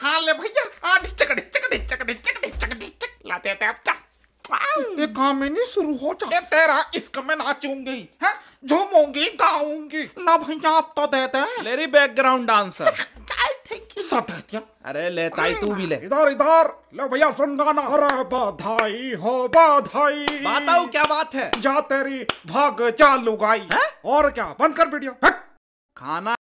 हाँ ले भैया हाँ डिचक डिचक डिचक डिचक डिचक लाते हैं आप चा ये काम ही नहीं शुरू हो जा तेरा इसका मैं नाचूँगी है? झूमूँगी गाऊँगी। ना भैया आप तो देते हैं मेरी बैकग्राउंड डांसर अरे लेता ही तू भी ले। इधर इधर। ले भैया सुन गाना अरे बधाई हो बधाई। बताओ क्या बात है? जा तेरी भाग चालू गाई। हाँ? और क्या बंद कर वीडियो। खाना